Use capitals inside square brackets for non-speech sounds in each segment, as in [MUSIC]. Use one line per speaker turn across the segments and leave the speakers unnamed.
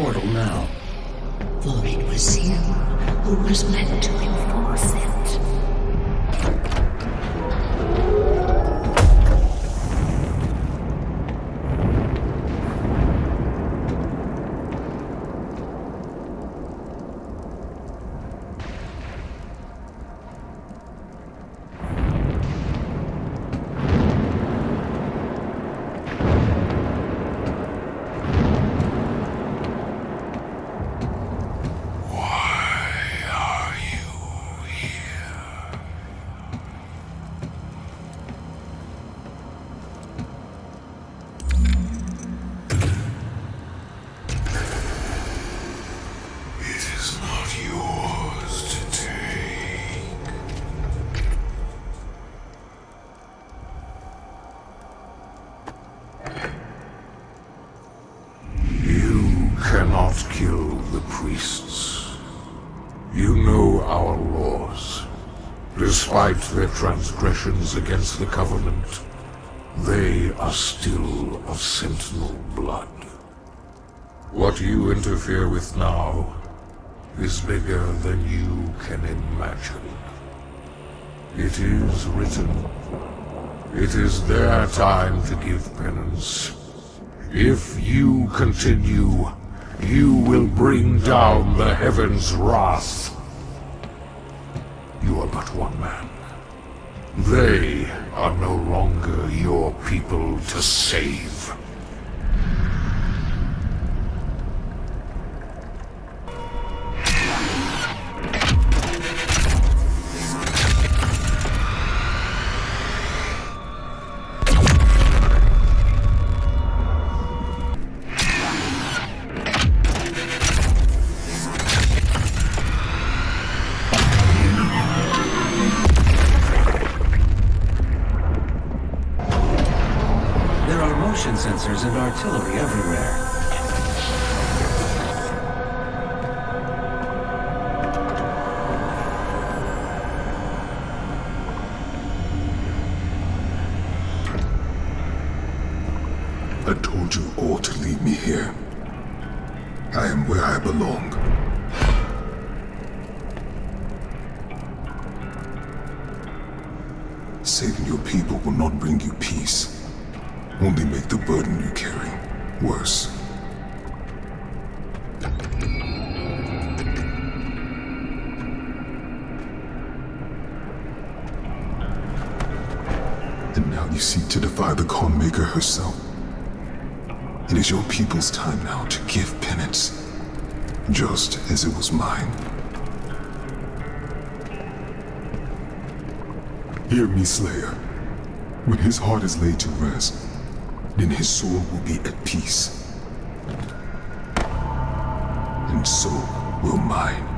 portal now.
For it was him who was meant to enforce it.
Against the Covenant, they are still of Sentinel blood. What you interfere with now is bigger than you can imagine. It is written. It is their time to give penance. If you continue, you will bring down the heavens' wrath. They are no longer your people to save.
I told you all to leave me here. I am where I belong. Saving your people will not bring you peace. Only make the burden you carry worse. And now you seek to defy the Khan Maker herself. It is your people's time now to give penance, just as it was mine. Hear me, Slayer. When his heart is laid to rest, then his soul will be at peace. And so will mine.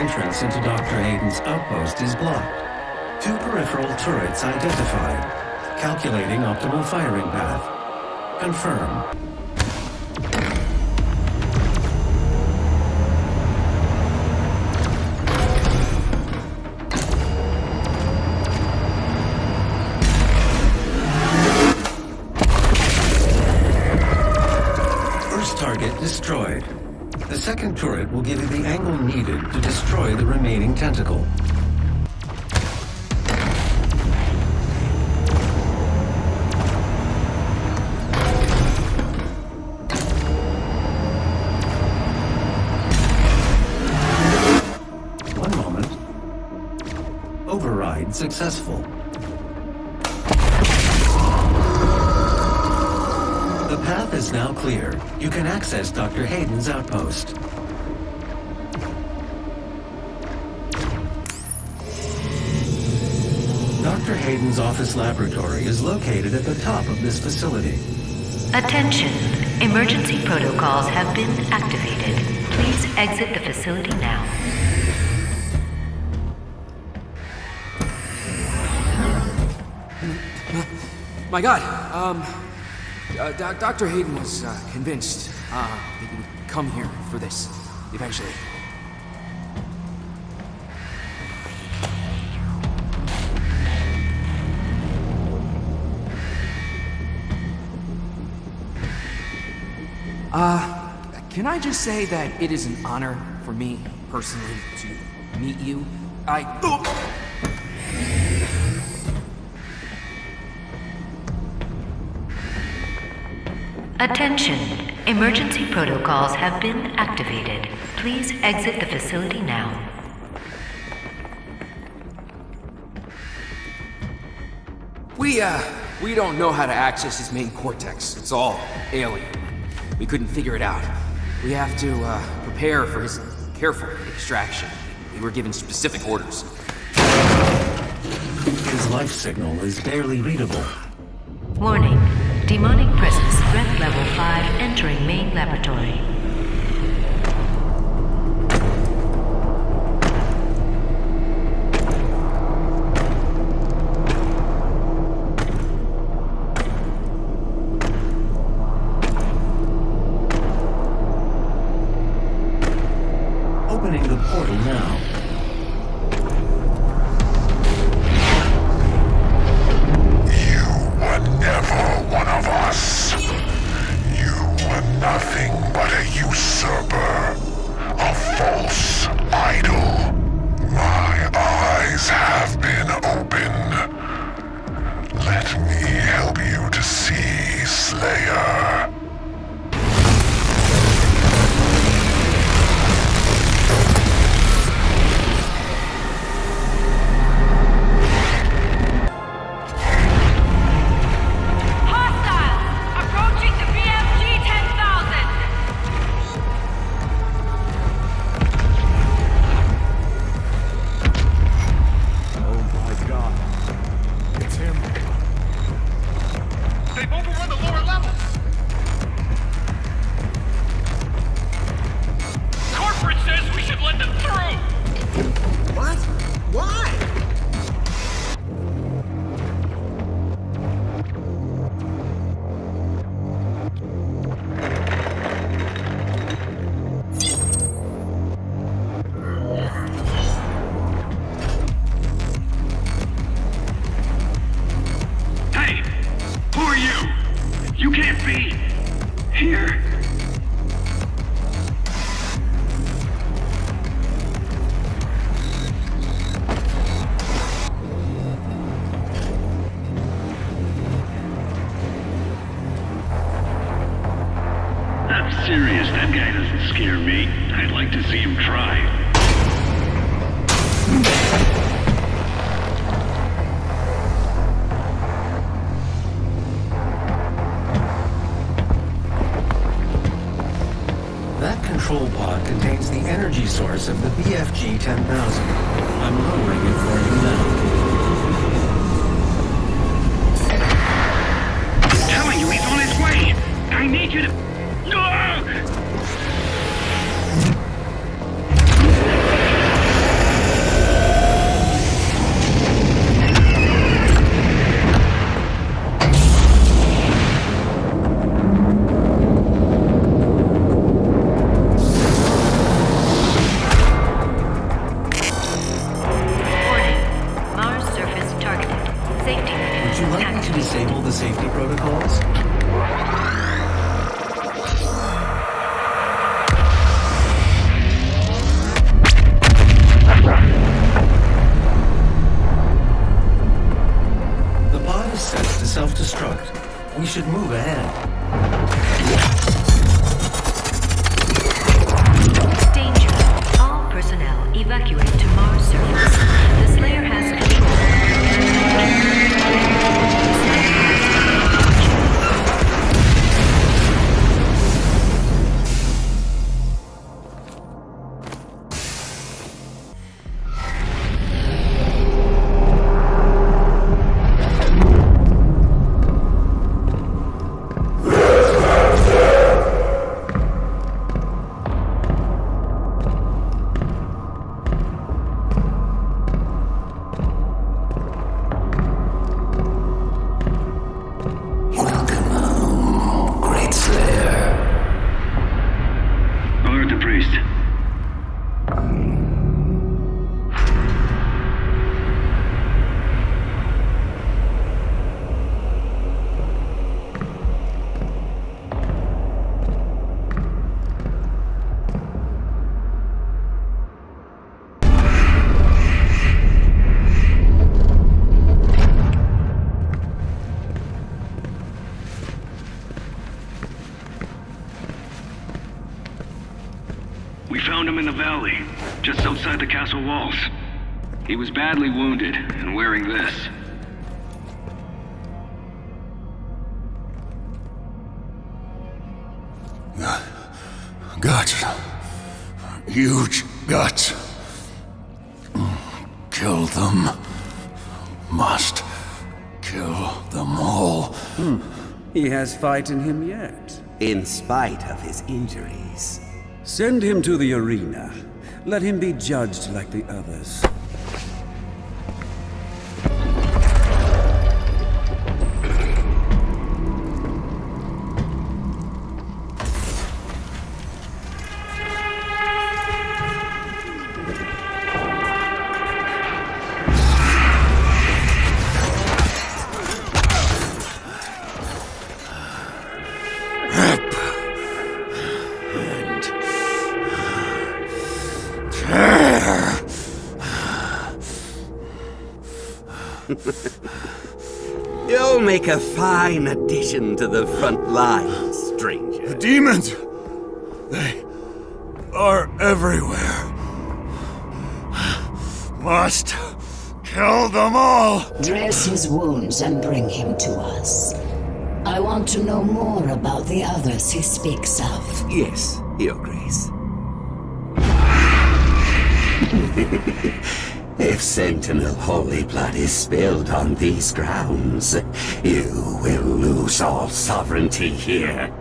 Entrance into Dr. Hayden's outpost is blocked. Two peripheral turrets identified. Calculating optimal firing path. Confirm.
My God, um, uh, Dr. Hayden was uh, convinced uh, that you would come here for this eventually. Uh, can I just say that it is an honor for me personally to meet you? I.
Attention. Emergency protocols have been activated. Please exit the facility now.
We, uh, we don't know how to access his main cortex. It's all alien. We couldn't figure it out. We have to, uh, prepare for his careful extraction. We were given specific orders.
His life signal is barely readable.
Warning. Demonic presence threat level 5 entering main laboratory. Source of the BFG 10,000. I'm lowering it
was badly wounded and wearing this.
Guts. Huge guts. Kill them. Must kill them all. Hmm.
He has fight in him yet.
In spite of his injuries.
Send him to the arena. Let him be judged like the others.
Fine addition to the front line, stranger.
The demons! They are everywhere. Must kill them all!
Dress his wounds and bring him to us. I want to know more about the others he speaks of.
Yes, Your Grace. [LAUGHS] if Sentinel Holy Blood is spilled on these grounds, you will lose all sovereignty here.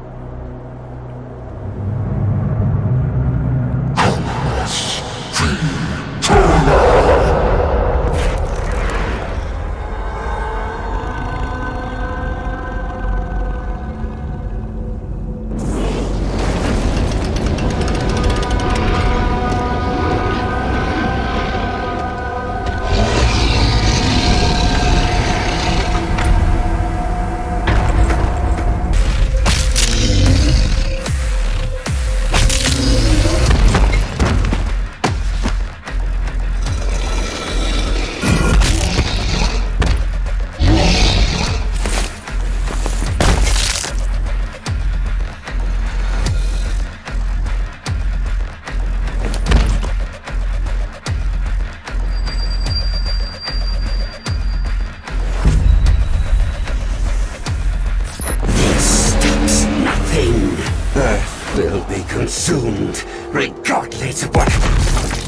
Consumed, regardless of what.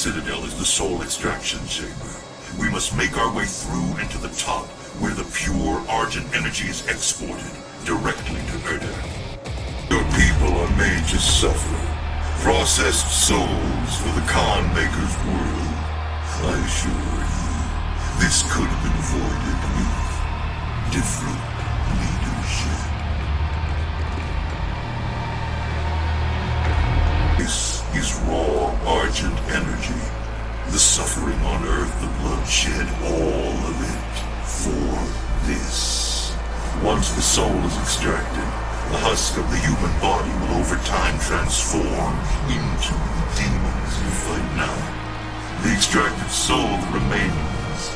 Citadel is the soul extraction chamber. We must make our way through into the top, where the pure Argent energy is exported directly to Urdak. Your people are made to suffer. Processed souls for the Khan Maker's world. I assure you, this could have been avoided with different leadership. This is raw Argent suffering on Earth, the bloodshed, all of it for this. Once the soul is extracted, the husk of the human body will over time transform into the demons you fight now. The extracted soul remains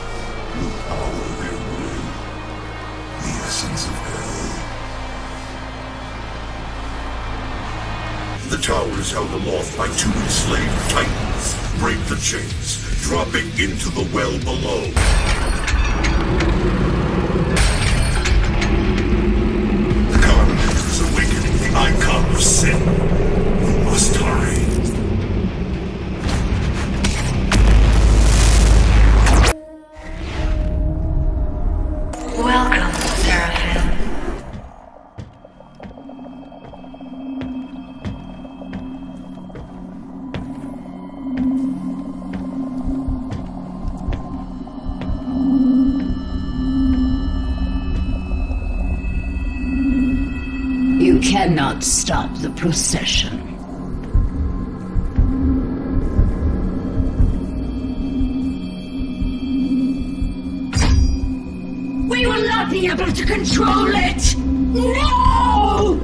will power their will. The essence of hell. The tower is held aloft by two enslaved titans. Break the chains, dropping into the well below. The Carnage is awakening the icon of sin.
not stop the procession. We will not be able to control it! No!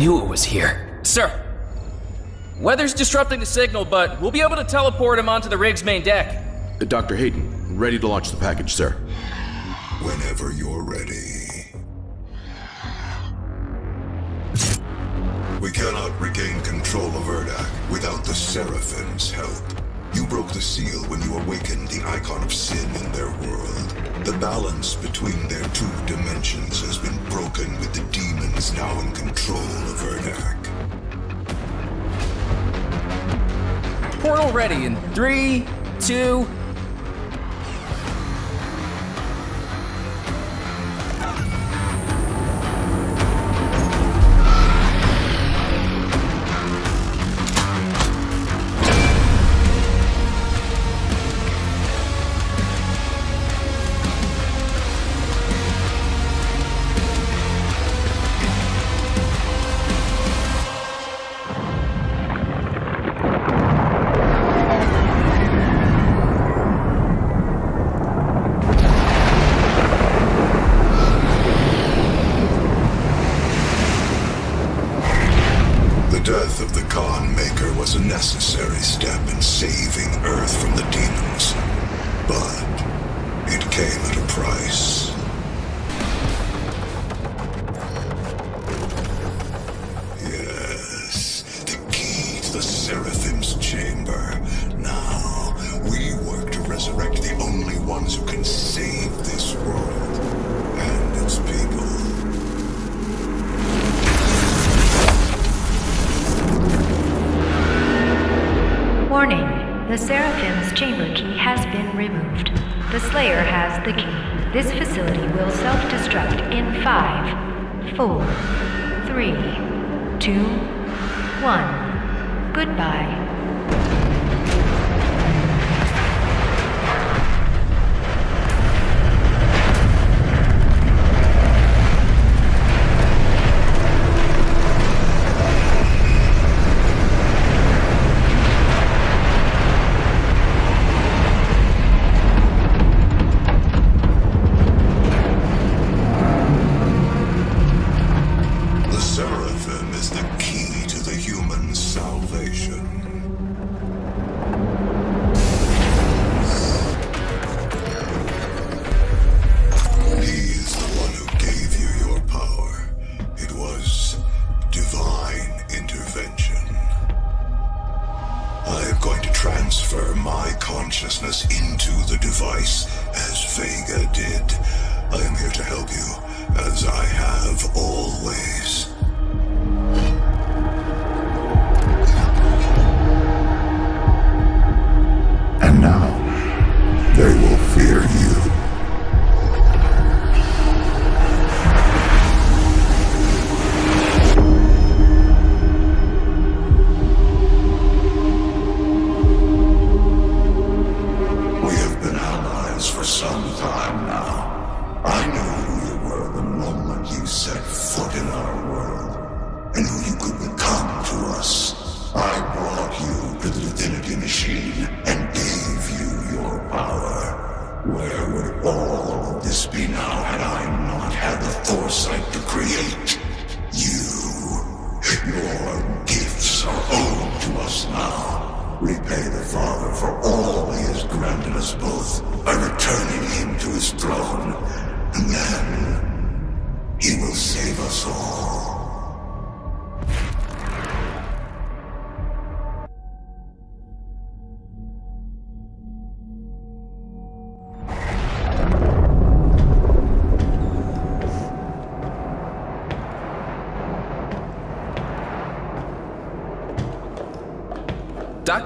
Knew it was here. Sir, weather's disrupting the signal, but we'll be able to teleport him onto the rig's main deck.
Uh, Dr. Hayden, ready to launch the package, sir.
Whenever you're ready. We cannot regain control of Urdak without the Seraphim's help. Broke the seal when you awakened the icon of sin in their world. The balance between their two dimensions has been broken with the demons now in control of Urdak.
Portal ready in three, two.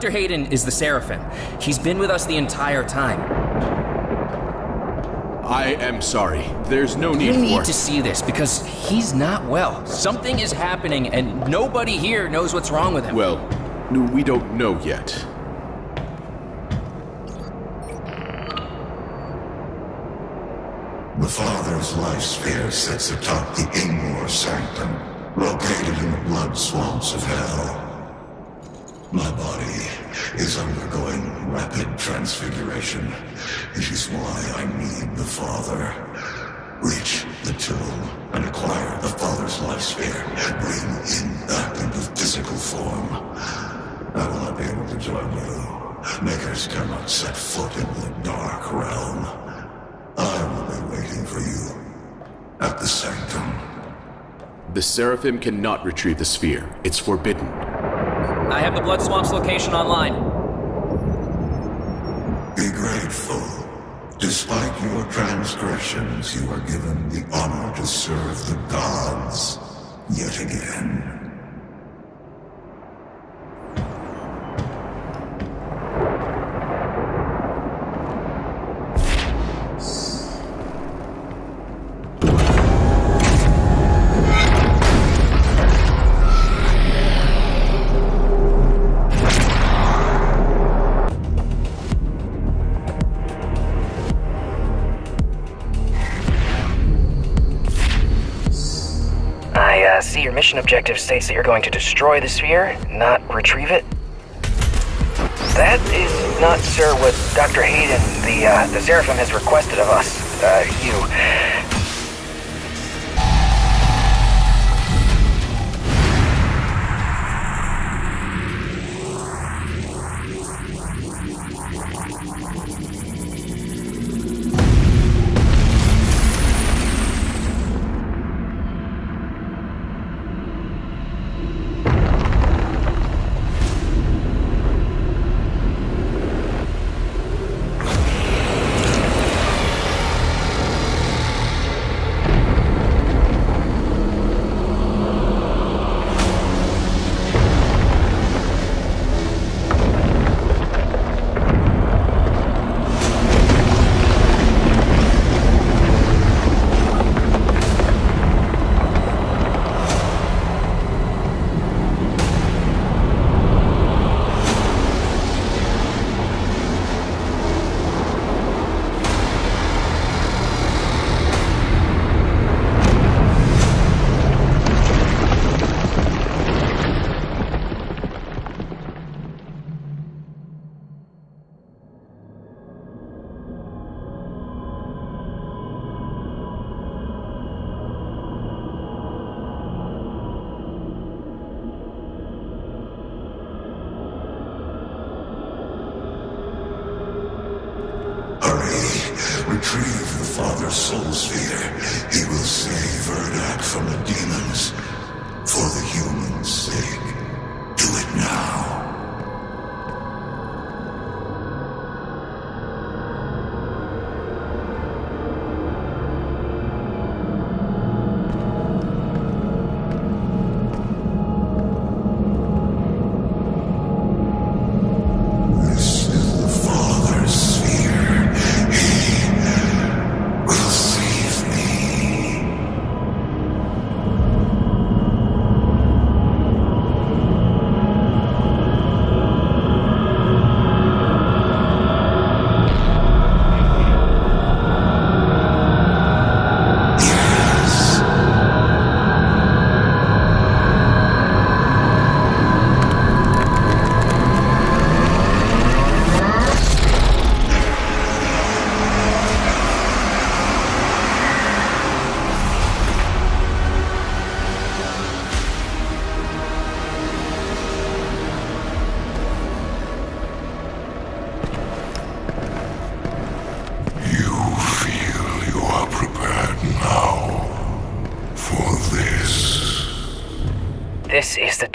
Dr. Hayden is the Seraphim. He's been with us the entire time.
I am sorry. There's no need
You
for...
need to see this because he's not well. Something is happening and nobody here knows what's wrong with him.
Well, we don't know yet.
The Father's life sphere sits atop the Ingmor Sanctum, located in the blood swamps of hell. My body is undergoing rapid transfiguration. It is why I need the Father. Reach the tomb and acquire the Father's life sphere. Bring him back into physical form. I will not be able to join you. Makers cannot set foot in the dark realm. I will be waiting for you at the sanctum.
The Seraphim cannot retrieve the sphere. It's forbidden.
I have the Blood Swamp's location online.
Be grateful. Despite your transgressions, you are given the honor to serve the gods yet again.
Mission objective states that you're going to destroy the sphere, not retrieve it. That is not, sir, what Dr. Hayden, the uh, the Seraphim, has requested of us. Uh, you.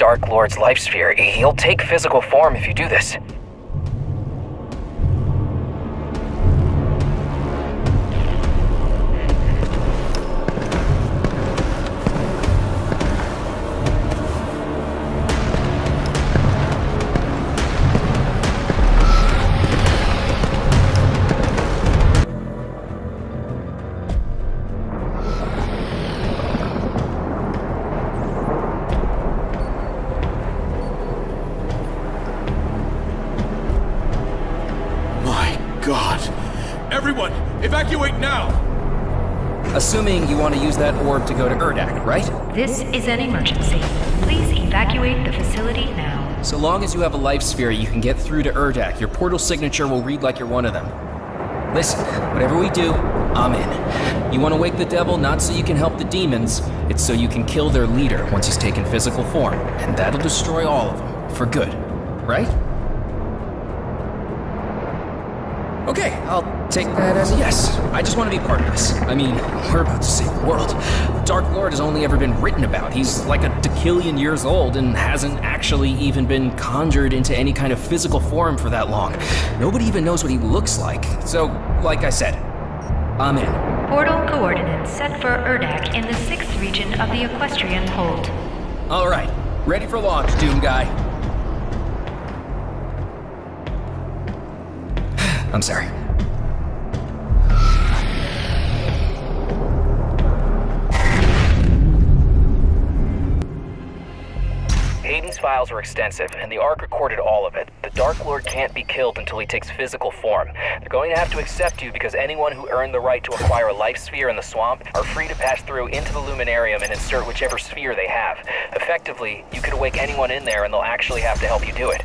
Dark Lord's life sphere. He'll take physical form if you do this.
God. Everyone, evacuate now!
Assuming you want to use that orb to go to Urdak, right?
This is an emergency. Please evacuate the facility now.
So long as you have a life sphere, you can get through to Urdak. Your portal signature will read like you're one of them. Listen, whatever we do, I'm in. You want to wake the devil not so you can help the demons, it's so you can kill their leader once he's taken physical form, and that'll destroy all of them, for good. Right? Okay, I'll take that as a yes. I just want to be part of this. I mean, we're about to save the world. Dark Lord has only ever been written about. He's like a decillion years old and hasn't actually even been conjured into any kind of physical form for that long. Nobody even knows what he looks like. So, like I said, I'm in.
Portal coordinates set for Urdak in the 6th region of the Equestrian Hold.
All right, ready for launch, Doom Guy. I'm sorry.
Hayden's files are extensive, and the Ark recorded all of it. The Dark Lord can't be killed until he takes physical form. They're going to have to accept you because anyone who earned the right to acquire a life sphere in the swamp are free to pass through into the Luminarium and insert whichever sphere they have. Effectively, you could awake anyone in there and they'll actually have to help you do it.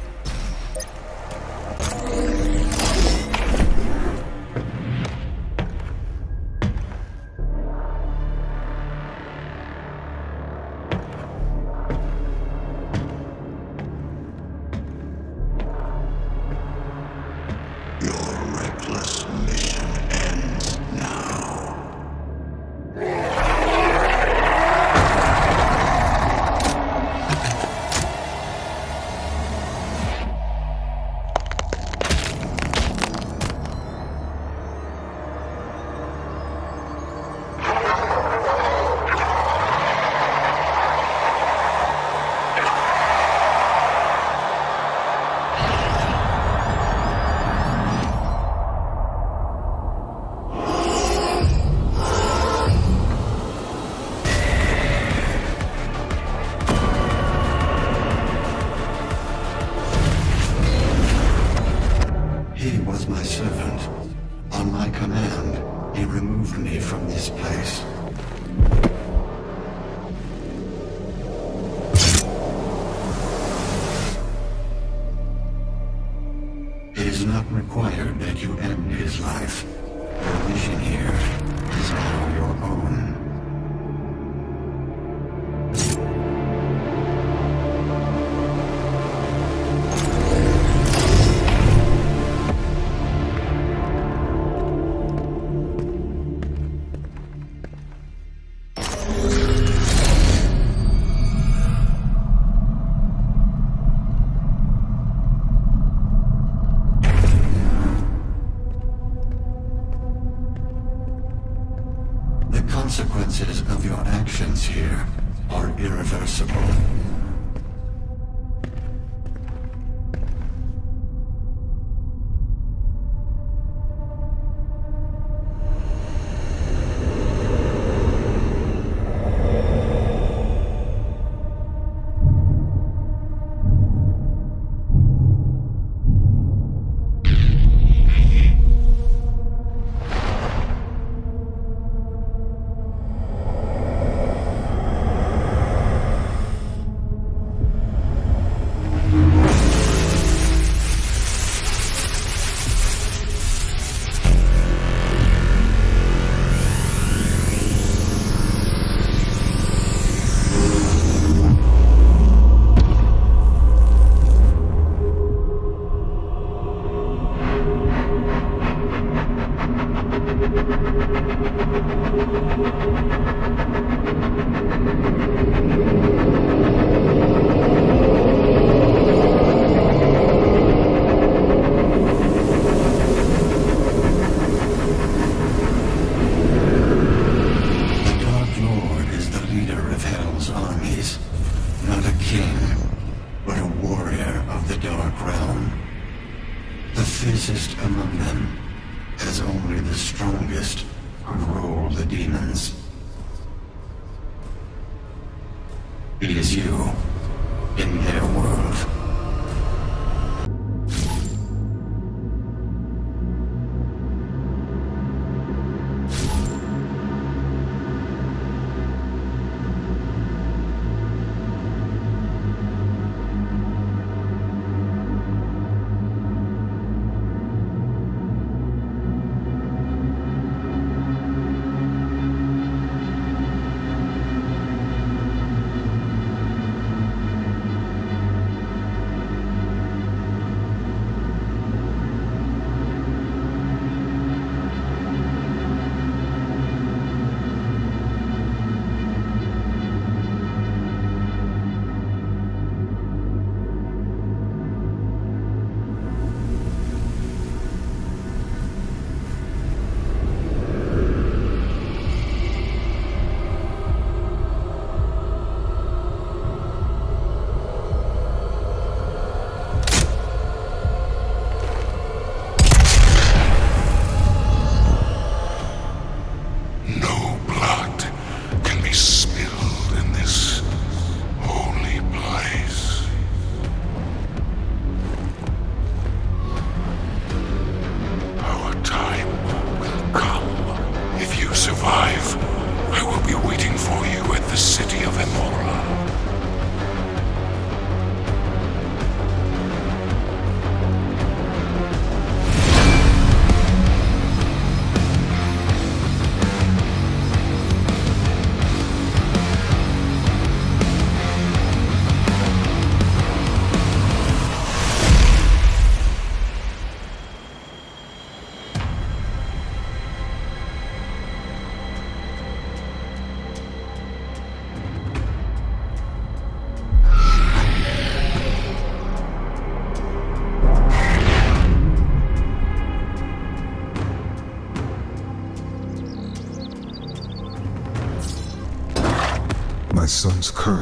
Demons. It is you,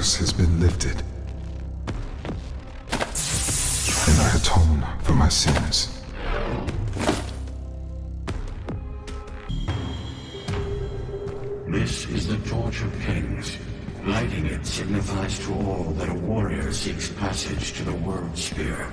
curse has been lifted. And I atone for my sins.
This is the Torch of Kings. Lighting it signifies to all that a warrior seeks passage to the World Spear.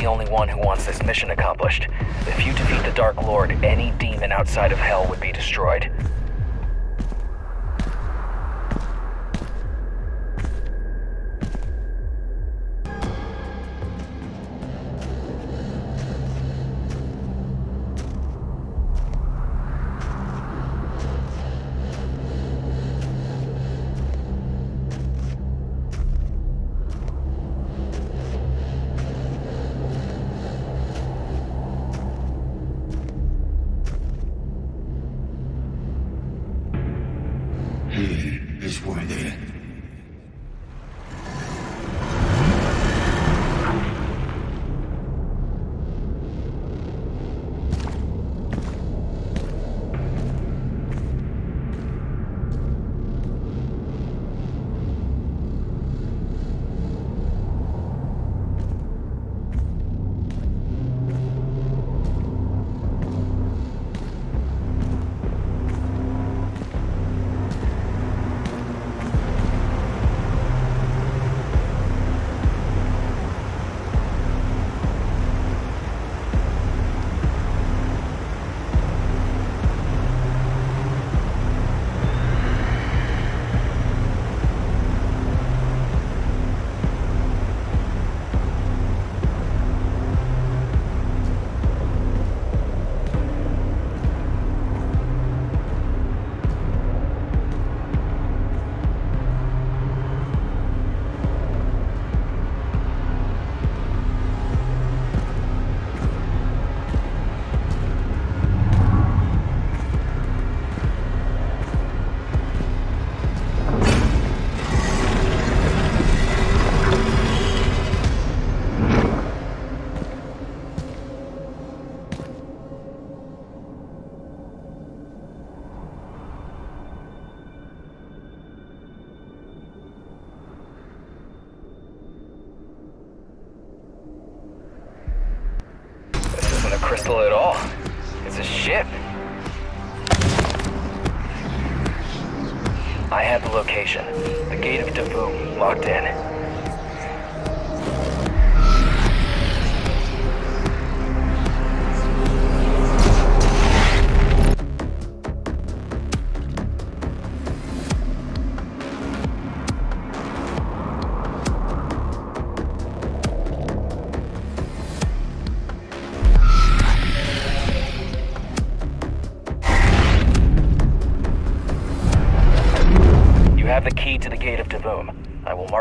The
only one who wants this mission accomplished. If you defeat the Dark Lord, any demon outside of Hell would be destroyed.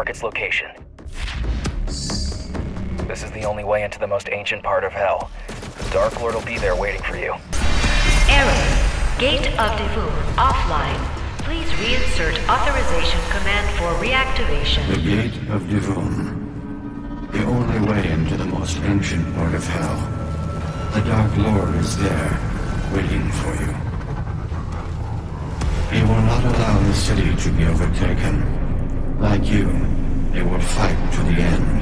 I its location. This is the only way into the most ancient part of Hell. The Dark Lord will be there waiting for you.
Error. Gate of Divum offline. Please reinsert authorization command for reactivation.
The Gate of Divum. The only way into the most ancient part of Hell. The Dark Lord is there, waiting for you. He will not allow the city to be overtaken. Like you, they will fight to the end.